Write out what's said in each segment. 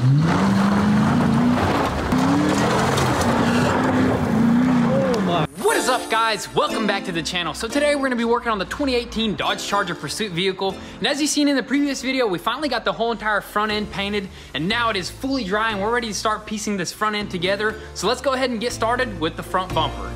What is up guys? Welcome back to the channel. So today we're gonna be working on the 2018 Dodge Charger Pursuit vehicle. And as you've seen in the previous video, we finally got the whole entire front end painted and now it is fully dry and we're ready to start piecing this front end together. So let's go ahead and get started with the front bumper.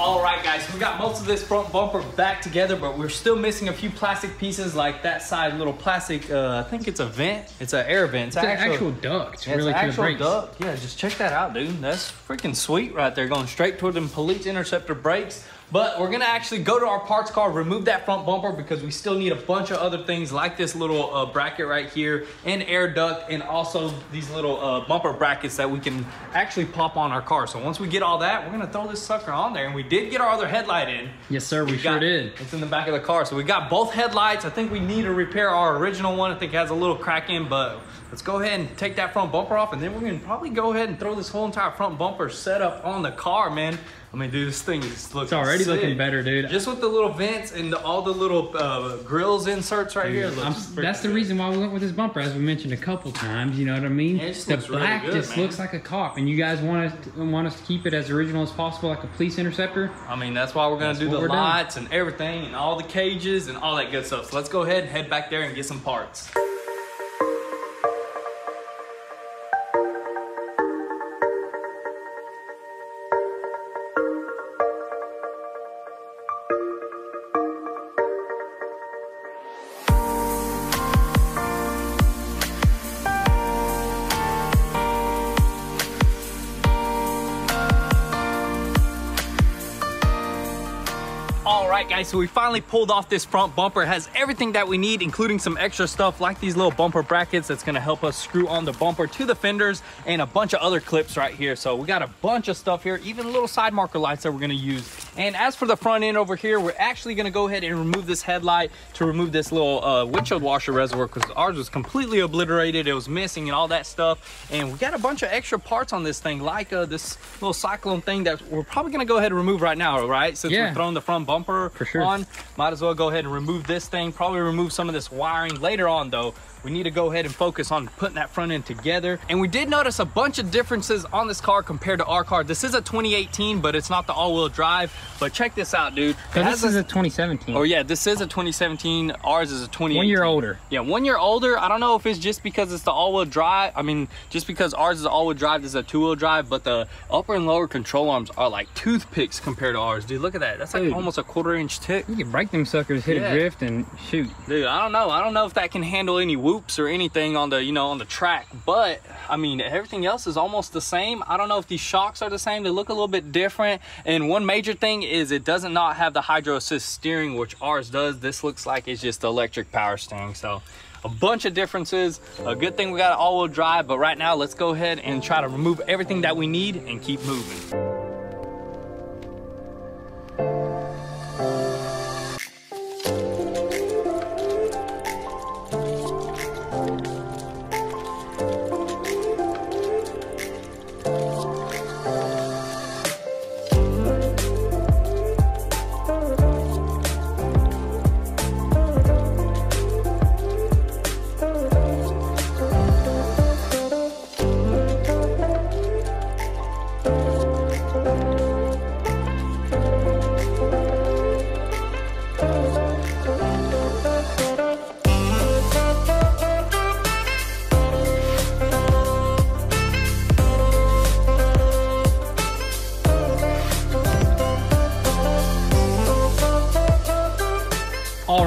All right, guys, we got most of this front bumper back together, but we're still missing a few plastic pieces like that side little plastic, uh, I think it's a vent. It's an air vent. It's, an actual, duct, yeah, really it's an actual duct. Yeah, just check that out, dude. That's freaking sweet right there, going straight toward them police interceptor brakes. But we're gonna actually go to our parts car, remove that front bumper because we still need a bunch of other things like this little uh, bracket right here, and air duct, and also these little uh, bumper brackets that we can actually pop on our car. So once we get all that, we're gonna throw this sucker on there. And we did get our other headlight in. Yes, sir, we, sure got- did. It's in the back of the car. So we got both headlights. I think we need to repair our original one. I think it has a little crack in, but let's go ahead and take that front bumper off and then we're gonna probably go ahead and throw this whole entire front bumper setup on the car, man. I mean, dude, this thing is looking It's already sick. looking better, dude. Just with the little vents and the, all the little uh, grills inserts right here. I'm- looks that's the reason why we went with this bumper, as we mentioned a couple times. You know what I mean? Yeah, it just the looks really black good, just man. looks like a cop, and you guys want us to, want us to keep it as original as possible, like a police interceptor. I mean, that's why we're gonna That's do the we're doing. lights and everything and all the cages and all that good stuff. So let's go ahead and head back there and get some parts. Right, guys, so we finally pulled off this front bumper. It has everything that we need, including some extra stuff like these little bumper brackets that's gonna help us screw on the bumper to the fenders and a bunch of other clips right here. So we got a bunch of stuff here, even little side marker lights that we're gonna use. And as for the front end over here, we're actually gonna go ahead and remove this headlight to remove this little uh, windshield washer reservoir because ours was completely obliterated. It was missing and all that stuff. And we got a bunch of extra parts on this thing, like uh, this little cyclone thing that we're probably gonna go ahead and remove right now, right? Since Yeah. we're throwing the front bumper For sure. on, might as well go ahead and remove this thing. Probably remove some of this wiring later on though. We need to go ahead and focus on putting that front end together. And we did notice a bunch of differences on this car compared to our car. This is a 2018, but it's not the all-wheel drive. But check this out, dude. So this is a 2017. Oh yeah, this is a 2017. Ours is a 2018. One year older. Yeah, one year older. I don't know if it's just because it's the all-wheel drive. I mean, just because ours is all-wheel drive, this is a two-wheel drive, but the upper and lower control arms are like toothpicks compared to ours. Dude, look at that. That's like Dude. almost a quarter-inch tick. You can break them suckers, hit Yeah. a drift, and shoot. Dude, I don't know. I don't know if that can handle any whoops or anything on the, you know, on the track. But I mean, everything else is almost the same. I don't know if these shocks are the same. They look a little bit different. And one major thing is it doesn't not have the hydro assist steering, which ours does. This looks like it's just electric power steering. So a bunch of differences. A good thing we got all-wheel drive. But right now, let's go ahead and try to remove everything that we need and keep moving.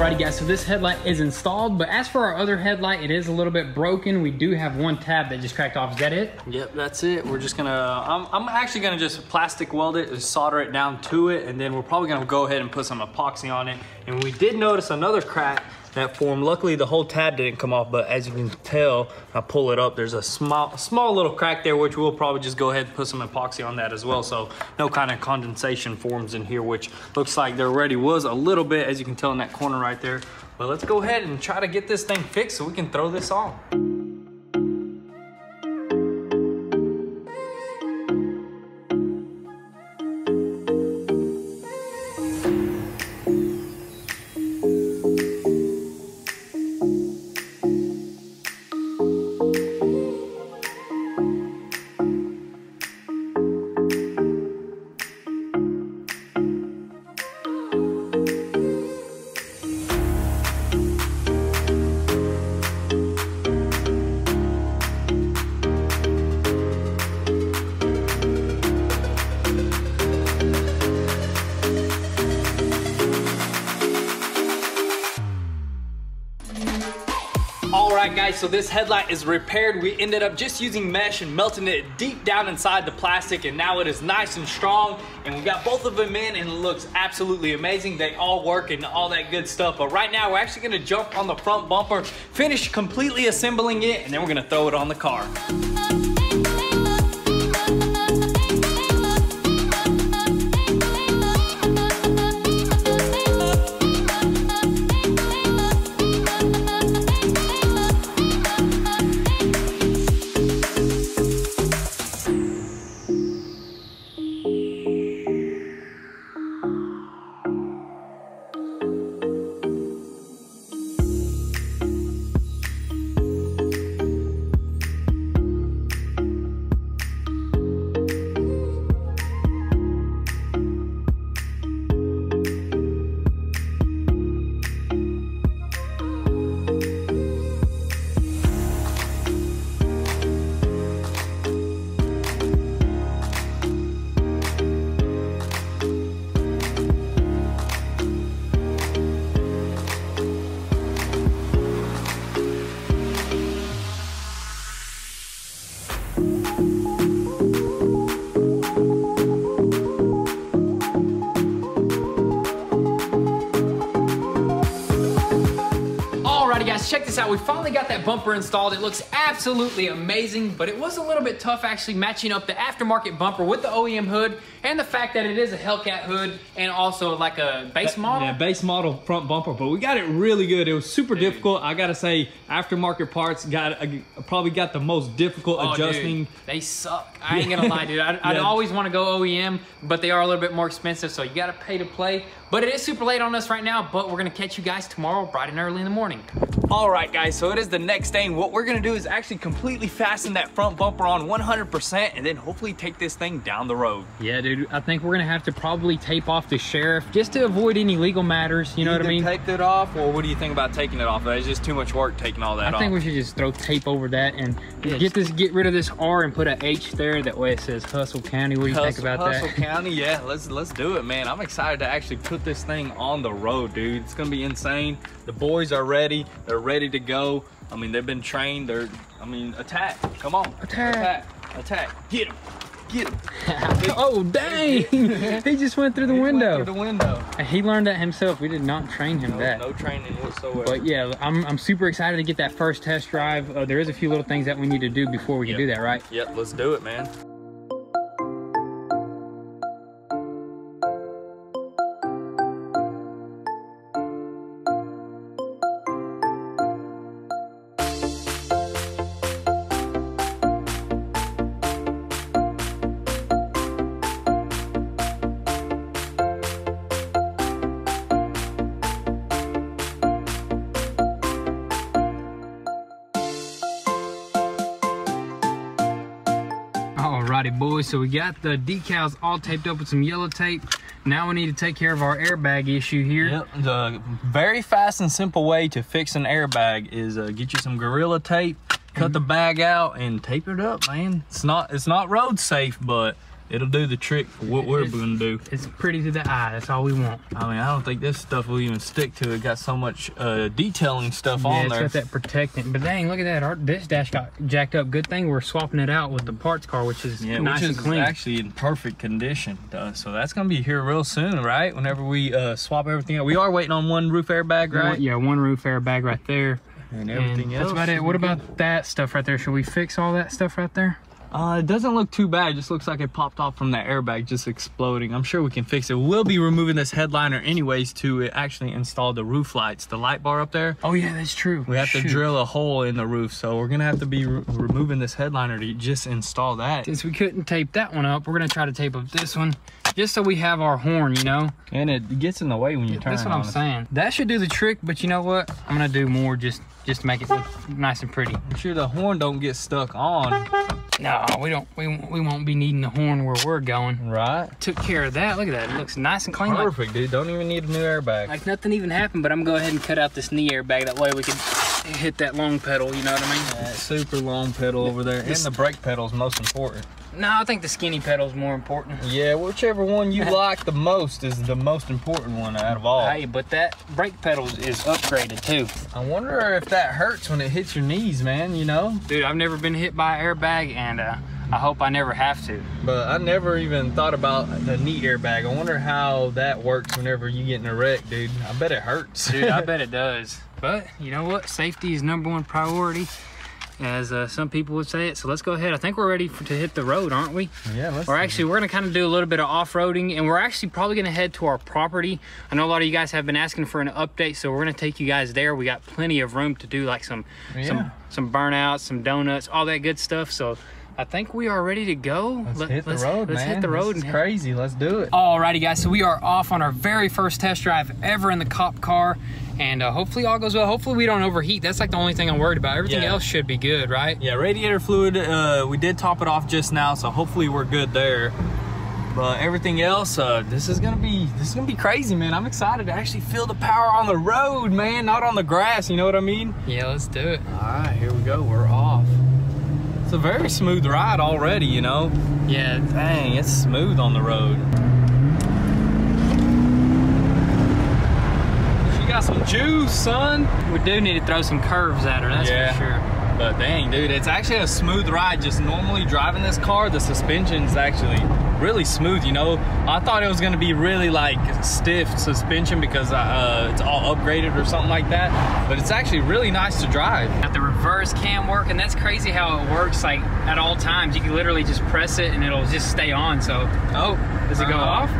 Alrighty guys, so this headlight is installed, but as for our other headlight, it is a little bit broken. We do have one tab that just cracked off. Is that it? Yep, that's it. We're just gonna, I'm, I'm actually gonna just plastic weld it, and solder it down to it, and then we're probably gonna go ahead and put some epoxy on it. And we did notice another crack that form. Luckily, the whole tab didn't come off, but as you can tell, I pull it up, there's a small, small little crack there, which we'll probably just go ahead and put some epoxy on that as well. So no kind of condensation forms in here, which looks like there already was a little bit, as you can tell in that corner right there. But let's go ahead and try to get this thing fixed so we can throw this on. So this headlight is repaired. We ended up just using mesh and melting it deep down inside the plastic and now it is nice and strong and we got both of them in and it looks absolutely amazing. They all work and all that good stuff. But right now we're actually gonna jump on the front bumper, finish completely assembling it and then we're gonna throw it on the car. We finally got that bumper installed. It looks absolutely amazing, but it was a little bit tough actually matching up the aftermarket bumper with the OEM hood and the fact that it is a Hellcat hood and also like a base model. Yeah, base model front bumper, but we got it really good. It was super difficult. I gotta say, aftermarket parts got uh, probably got the most difficult Oh, adjusting. dude, they suck. I ain't gonna lie, dude. I, I'd always want to go OEM, but they are a little bit more expensive, so you gotta pay to play. But it is super late on us right now, but we're gonna catch you guys tomorrow bright and early in the morning. Alright guys, so it is the next day and what we're gonna do is actually completely fasten that front bumper on 100% and then hopefully take this thing down the road. Yeah, dude. I think we're gonna have to probably tape off the sheriff just to avoid any legal matters. You know what I mean? Take it off, or what do you think about taking it off? It's just too much work taking all that I off. I think we should just throw tape over that and Yeah, get this, get rid of this R and put a H there. That way it says Hustle County. What do you think about Hustle that? Hustle County, yeah, let's let's do it, man. I'm excited to actually put this thing on the road, dude. It's gonna be insane. The boys are ready. They're ready to go. I mean, they've been trained. They're, I mean, attack. Come on, Attack. attack, attack. Get him, get him. oh dang! he just went through the He window. Through the window. He learned that himself. We did not train him No, that. no training whatsoever. But yeah, I'm, I'm super excited to get that first test drive. Uh, there is a few little things that we need to do before we can do that, right? Yep, let's do it, man. Alrighty, boys. So we got the decals all taped up with some yellow tape. Now we need to take care of our airbag issue here. Yep. The very fast and simple way to fix an airbag is uh, get you some Gorilla Tape, cut the bag out, and tape it up, man. It's not it's not road safe, but it'll do the trick for what we're gonna do. It's pretty to the eye. That's all we want. I mean, I don't think this stuff will even stick to it. Got so much uh, detailing stuff Yeah, on it's there. got that protectant. But dang, look at that. Our, this dash got jacked up. Good thing we're swapping it out with the parts car, which is Yeah, nice which is and clean. actually in perfect condition. Uh, so that's gonna be here real soon, right? Whenever we uh, swap everything out. We are waiting on one roof airbag, right? Yeah, one roof airbag right there. And And everything else. That's about it. What about that stuff right there? Should we fix all that stuff right there? Uh, it doesn't look too bad. It just looks like it popped off from that airbag just exploding. I'm sure we can fix it. We'll be removing this headliner anyways to actually install the roof lights, the light bar up there. Oh yeah, that's true. We have to drill a hole in the roof, so we're gonna have to be re- removing this headliner to just install that. Since we couldn't tape that one up, we're gonna try to tape up this one, just so we have our horn. You know, And it gets in the way when you turn. that's what I'm saying. That should do the trick. But you know what? I'm gonna do more just just to make it look nice and pretty. I'm sure the horn don't get stuck on, No, we don't. We we won't be needing the horn where we're going. right? Took care of that. Look at that. It looks nice and clean. Like, Perfect, dude. Don't even need a new airbag. like nothing even happened. But I'm gonna go ahead and cut out this knee airbag. That way we can hit that long pedal. You know what I mean? That super long pedal over there, and the brake pedal is most important. No, I think the skinny pedal is more important. Yeah, whichever one you like the most is the most important one out of all. Hey, but that brake pedal is upgraded too. I wonder if that hurts when it hits your knees, man. You know, Dude, I've never been hit by an airbag, and uh, I hope I never have to. but I never even thought about the knee airbag. I wonder how that works whenever you get in a wreck, dude. I bet it hurts. Dude, I bet it does. But you know what? Safety is number one priority, as uh, some people would say it. So let's go ahead. I think we're ready for, to hit the road, aren't we? yeah, let's. Or actually, we're gonna kind of do a little bit of off-roading, and we're actually probably gonna head to our property. I know a lot of you guys have been asking for an update, so we're gonna take you guys there. We got plenty of room to do like some Yeah. some some burnouts, some donuts, all that good stuff. So I think we are ready to go. Let's Let- hit the let's- road, let's man. hit the road. And- crazy. Let's do it. Alrighty guys, so we are off on our very first test drive ever in the cop car. And uh, hopefully all goes well. Hopefully we don't overheat. That's like the only thing I'm worried about. Everything Yeah. else should be good, right? Yeah, radiator fluid. Uh, we did top it off just now, so hopefully we're good there. But everything else, uh, this is gonna be this is gonna be crazy, man. I'm excited to actually feel the power on the road, man, not on the grass. You know what I mean? Yeah, let's do it. All right, here we go. We're off. It's a very smooth ride already, you know. Yeah, Dang, it's smooth on the road. She got some juice, son. we do need to throw some curves at her, that's Yeah. for sure. But dang, dude, it's actually a smooth ride. Just normally driving this car, the suspension's actually really smooth, you know? I thought it was gonna be really like stiff suspension because uh, it's all upgraded or something like that. But it's actually really nice to drive. Got the reverse cam work, and that's crazy how it works. Like at all times, you can literally just press it and it'll just stay on. So, oh, does it go Uh-huh. off?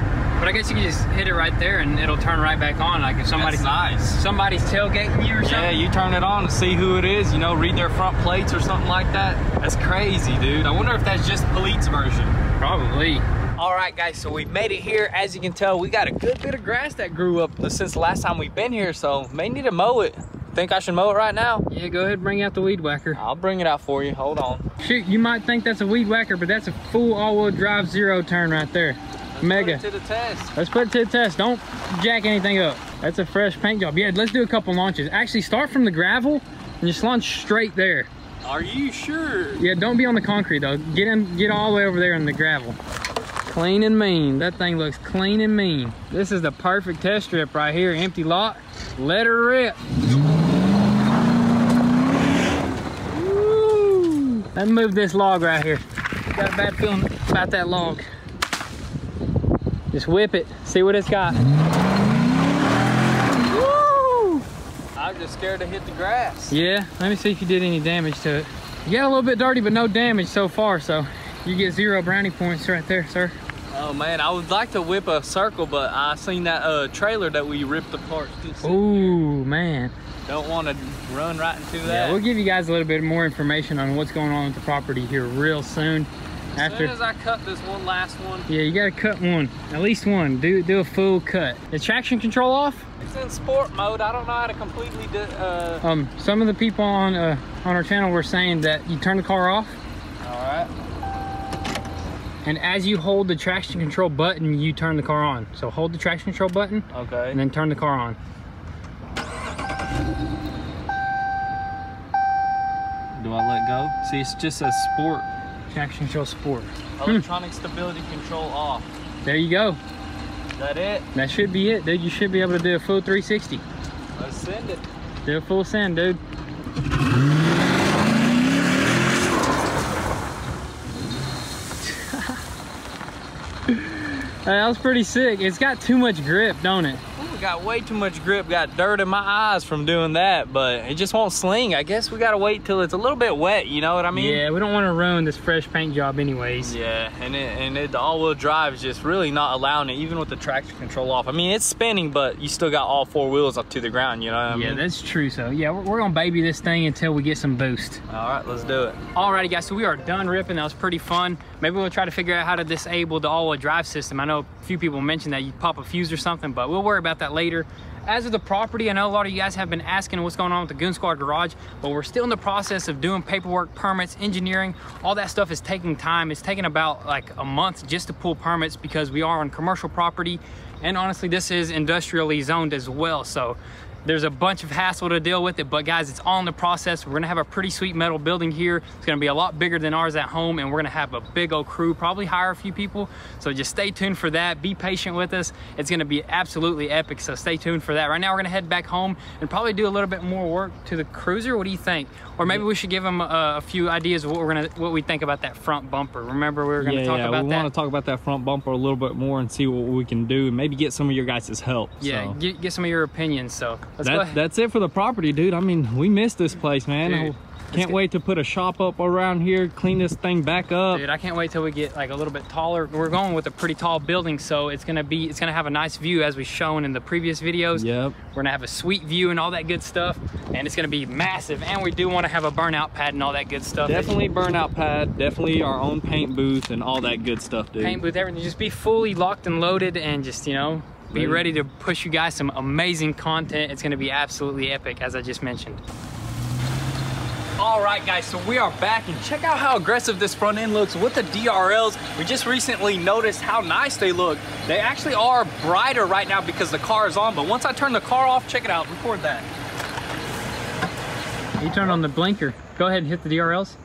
But I guess you can just hit it right there and it'll turn right back on. Like if somebody's nice. somebody's tailgating you or something. Yeah, you turn it on to see who it is, you know, read their front plates or something like that. That's crazy, dude. I wonder if that's just Polite's version. Probably. All right, guys, so we made it here. As you can tell, we got a good bit of grass that grew up since the last time we've been here, so may need to mow it. Think I should mow it right now? Yeah, go ahead and bring out the weed whacker. I'll bring it out for you. Hold on. Shoot, you might think that's a weed whacker, but that's a full all-wheel drive zero turn right there. Mega. Put it to the test. Let's put it to the test. Don't jack anything up. That's a fresh paint job. Yeah, let's do a couple launches. Actually, start from the gravel and just launch straight there. Are you sure? Yeah, don't be on the concrete though. Get in, get all the way over there in the gravel. Clean and mean. That thing looks clean and mean. This is the perfect test strip right here. Empty lot. Let her rip. Woo. Let me move this log right here. Got a bad feeling about that log. Just whip it. See what it's got. Woo. I'm just scared to hit the grass. Yeah, let me see if you did any damage to it. You got a little bit dirty, but no damage so far, so you get zero brownie points right there, sir. Oh man, I would like to whip a circle, but I seen that uh, trailer that we ripped apart. Ooh, man. Don't want to run right into that. Yeah, that. we'll give you guys a little bit more information on what's going on with the property here real soon. As After, soon as I cut this one last one, yeah, you gotta cut one, at least one. Do do a full cut. Is traction control off? it's in sport mode. I don't know how to completely do. Uh, Um, some of the people on uh, on our channel were saying that you turn the car off, all right. and as you hold the traction control button, you turn the car on. So hold the traction control button, Okay. and then turn the car on. Do I let go? See, it's just a sport. Traction control sport. Hmm. Electronic stability control off. There you go. Is that it? That should be it, dude. You should be able to do a full 360. Let's send it. Do a full send, dude. that was pretty sick. It's got too much grip, don't it? Got way too much grip. Got dirt in my eyes from doing that, but it just won't sling. I guess we gotta wait till it's a little bit wet. You know what I mean? Yeah, we don't want to ruin this fresh paint job anyways. Yeah, and it, and it, the all-wheel drive is just really not allowing it, even with the traction control off. I mean, it's spinning, but you still got all four wheels up to the ground. You know what I Yeah, mean? that's true. So yeah, we're, we're gonna baby this thing until we get some boost. All right, let's do it. Alrighty guys, so we are done ripping. That was pretty fun. Maybe we'll try to figure out how to disable the all-wheel drive system. I know a few people mentioned that you pop a fuse or something, but we'll worry about that later. As of the property, I know a lot of you guys have been asking what's going on with the Goonzquad garage, but we're still in the process of doing paperwork, permits, engineering. All that stuff is taking time. It's taking about like a month just to pull permits because we are on commercial property. And honestly, this is industrially zoned as well. So there's a bunch of hassle to deal with it, but guys, it's all in the process. We're gonna have a pretty sweet metal building here. It's gonna be a lot bigger than ours at home, and we're gonna have a big old crew, probably hire a few people. So just stay tuned for that. Be patient with us. It's gonna be absolutely epic, so stay tuned for that. Right now, we're gonna head back home and probably do a little bit more work to the cruiser. What do you think? Or maybe we should give them a, uh, a few ideas of what we're gonna, what we think about that front bumper. Remember, we were gonna yeah, talk yeah, about we that. We want to talk about that front bumper a little bit more and see what we can do and maybe get some of your guys' help. yeah, so. get, get some of your opinions. So That, that's it for the property, dude. I mean, we missed this place, man. Dude, Can't wait to put a shop up around here, clean this thing back up. Dude, I can't wait till we get like a little bit taller. We're going with a pretty tall building, so it's gonna be it's gonna have a nice view as we've shown in the previous videos. Yep. We're gonna have a sweet view and all that good stuff, and it's gonna be massive. And we do want to have a burnout pad and all that good stuff. Definitely burnout pad, definitely our own paint booth and all that good stuff, dude. paint booth, everything. Just be fully locked and loaded, and just you know be Ready. ready to push you guys some amazing content. It's gonna be absolutely epic, as I just mentioned. All right, guys, so we are back and check out how aggressive this front end looks with the DRLs. We just recently noticed how nice they look. They actually are brighter right now because the car is on, but once I turn the car off, check it out, record that. You turn on the blinker. Go ahead and hit the DRLs.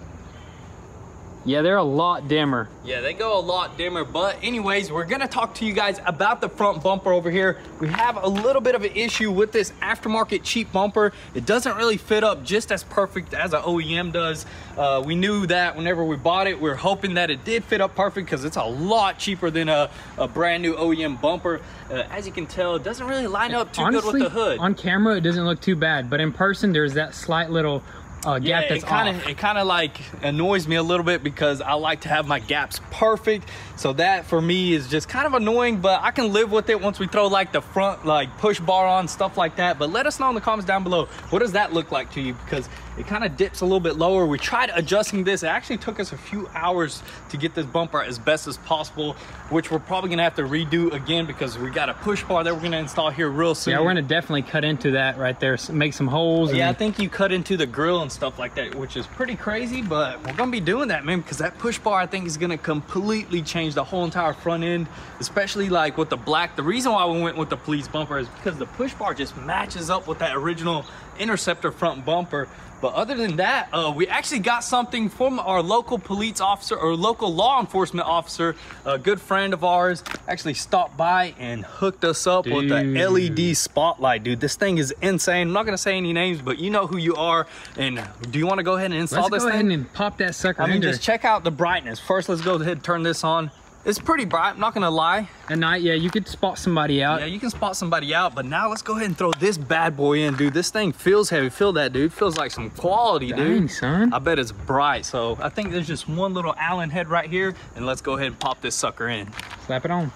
Yeah, they're a lot dimmer. Yeah, they go a lot dimmer, but anyways, we're gonna talk to you guys about the front bumper over here. We have a little bit of an issue with this aftermarket cheap bumper. It doesn't really fit up just as perfect as an OEM does. Uh, we knew that whenever we bought it, we are hoping that it did fit up perfect because it's a lot cheaper than a, a brand new OEM bumper. Uh, as you can tell, it doesn't really line up too good with the hood. on camera, it doesn't look too bad, but in person, there's that slight little uh, yeah, that's it kind off. of it kind of like annoys me a little bit because I like to have my gaps perfect. So that for me is just kind of annoying, but I can live with it once we throw like the front like push bar on stuff like that. But let us know in the comments down below what does that look like to you because it kind of dips a little bit lower. We tried adjusting this. It actually took us a few hours to get this bumper as best as possible, which we're probably gonna have to redo again because we got a push bar that we're gonna install here real soon. yeah, we're gonna definitely cut into that right there, make some holes. Yeah, I think you cut into the grill and stuff like that, which is pretty crazy, but we're gonna be doing that, man, because that push bar I think is gonna completely change the whole entire front end, especially like with the black. The reason why we went with the police bumper is because the push bar just matches up with that original Interceptor front bumper. But other than that, uh, we actually got something from our local police officer or local law enforcement officer, a good friend of ours, actually stopped by and hooked us up with the LED spotlight, dude. This thing is insane. I'm not gonna say any names, but you know who you are. And do you want to go ahead and install Let's this go thing? ahead and pop that sucker I mean, there. just check out the brightness. First, let's go ahead and turn this on. It's pretty bright. I'm not gonna lie. At night, yeah, you could spot somebody out. Yeah, you can spot somebody out, but now let's go ahead and throw this bad boy in, dude. This thing feels heavy. Feel that, dude. Feels like some quality, Dang, dude. son. I bet it's bright. So I think there's just one little Allen head right here, and let's go ahead and pop this sucker in. Slap it on.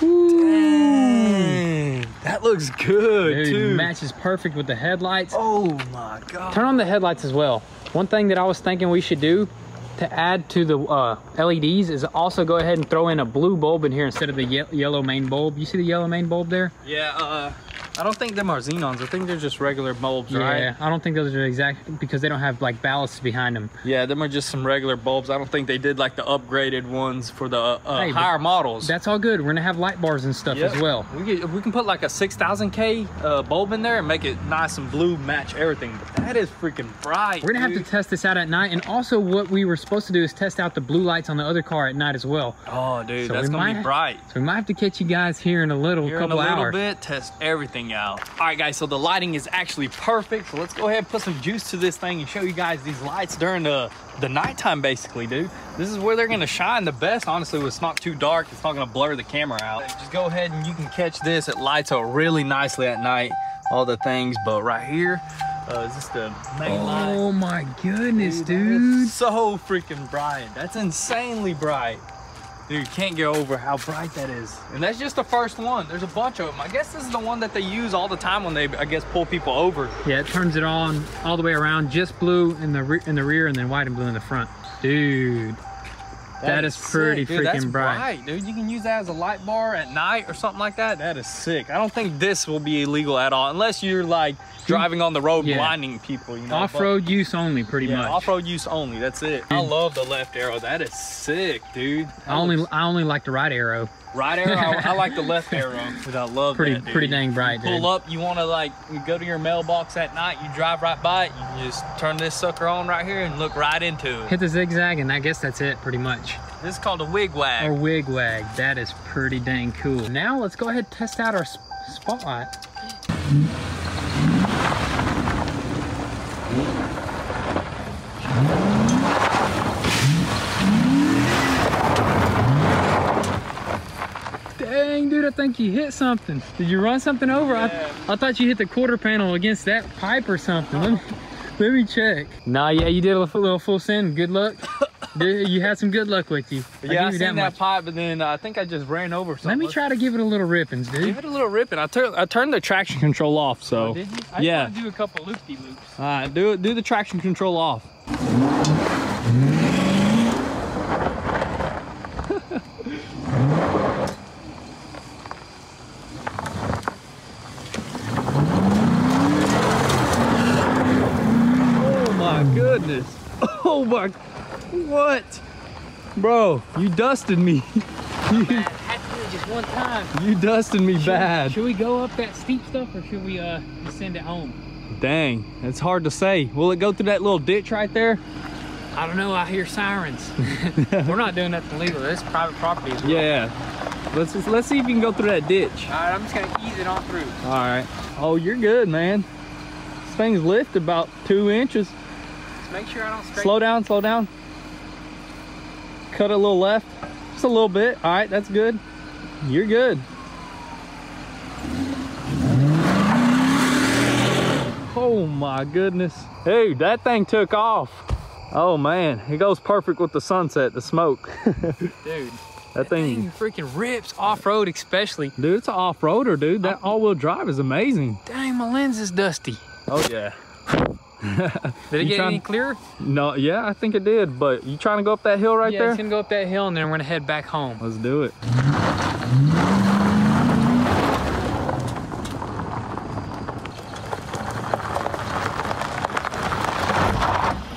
Dang, that looks good Dude, too. matches perfect with the headlights. Oh my god. Turn on the headlights as well. One thing that I was thinking we should do to add to the uh, LEDs is also go ahead and throw in a blue bulb in here instead of the ye- yellow main bulb. You see the yellow main bulb there? Yeah, uh, I don't think them are xenons. I think they're just regular bulbs, right? Yeah, I don't think those are exact because they don't have like ballast behind them. Yeah, them are just some regular bulbs. I don't think they did like the upgraded ones for the uh, Hey, higher models. That's all good. We're gonna have light bars and stuff Yep. as well. We can, we can put like a 6000K uh, bulb in there and make it nice and blue, match everything. But that is freaking bright. We're gonna have to test this out at night, and also what we were supposed to do is test out the blue lights on the other car at night as well. Oh, dude, So that's we gonna might- be bright. So we might have to catch you guys here in a little Here in a little hours. bit, test everything out. All right, guys, so the lighting is actually perfect. So let's go ahead and put some juice to this thing and show you guys these lights during the, the nighttime, basically, dude. This is where they're gonna shine the best, honestly, when it's not too dark. It's not gonna blur the camera out. Just go ahead and you can catch this. It lights up really nicely at night, all the things. But right here, uh, is this the main light? Oh my goodness, Dude, dude. So freaking bright. That's insanely bright. Dude, you can't get over how bright that is. And that's just the first one. There's a bunch of them. I guess this is the one that they use all the time when they, I guess, pull people over. Yeah, it turns it on all the way around, just blue in the in the rear, and then white and blue in the front. Dude, That is pretty sick, dude. That's freaking bright. dude. You can use that as a light bar at night or something like that. That is sick. I don't think this will be illegal at all, unless you're like driving on the road Yeah. blinding people. You know, off-road use only, pretty yeah, much. off-road use only. That's it. I love the left arrow. That is sick, dude. I only I only like the right arrow. Right arrow. I, I like the left arrow because I love Pretty that, pretty dang bright, Pull dude. up. You want to like you go to your mailbox at night. You drive right by it. You just turn this sucker on right here and look right into it. Hit the zigzag, and I guess that's it, pretty much. This is called a wig wag. Or wig wag. That is pretty dang cool. Now let's go ahead and test out our sp- spotlight. Dang, dude, I think you hit something. Did you run something over? Yeah. I, I thought you hit the quarter panel against that pipe or something. Let me, let me check. Nah, yeah, you did a little, full send. Good luck. You had some good luck with you. yeah, I seen that that, pipe, but then uh, I think I just ran over something. Let me try to give it a little rippings, dude. Give it a little ripping. I turned I turned the traction control off. So Oh? I yeah. do a couple loopy loops. all right, do. Do the traction control off. Oh my goodness. Oh my, what? Bro, you dusted me. Man, I had to do it just one time. You dusted me Should- bad. Should we go up that steep stuff or should we uh send it home? Dang, it's hard to say. Will it go through that little ditch right there? I don't know. I hear sirens. We're not doing nothing illegal. This is private property. Well. Yeah. Let's let's see if you can go through that ditch. All right, I'm just gonna ease it on through. All right. Oh, you're good, man. This thing's lifted about two inches. Just make sure I don't. Slow down, slow down. Cut a little left, just a little bit. All right, that's good. You're good. Oh my goodness. Hey, that thing took off. Oh man, it goes perfect with the sunset, the smoke. Dude, that thing, thing freaking rips off road, especially. dude, it's an off-roader, dude. That all-wheel drive is amazing. Dang, my lens is dusty. Oh yeah. Did it You get trying- any clearer? No, yeah, I think it did. But you trying to go up that hill right yeah, there? it's gonna go up that hill and then we're gonna head back home. Let's do it.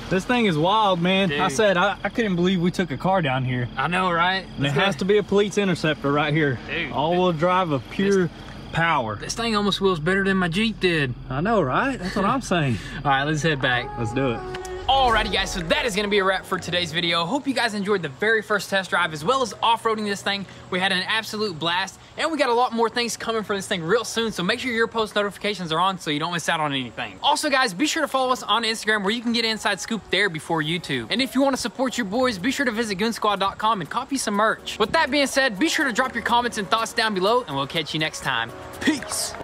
This thing is wild, man. I said I, I couldn't believe we took a car down here. I know, right? And it has to be a police interceptor right here. Dude. All-wheel drive of pure power. This thing almost wheels better than my Jeep did. I know, right? That's what I'm saying. All right, let's head back. Let's do it. Alrighty guys, so that is gonna be a wrap for today's video. Hope you guys enjoyed the very first test drive as well as off-roading this thing. We had an absolute blast and we got a lot more things coming for this thing real soon, so make sure your post notifications are on so you don't miss out on anything. Also guys, be sure to follow us on Instagram where you can get inside scoop there before YouTube. And if you wanna support your boys, be sure to visit goonzquad.com and copy some merch. With that being said, be sure to drop your comments and thoughts down below and we'll catch you next time. Peace!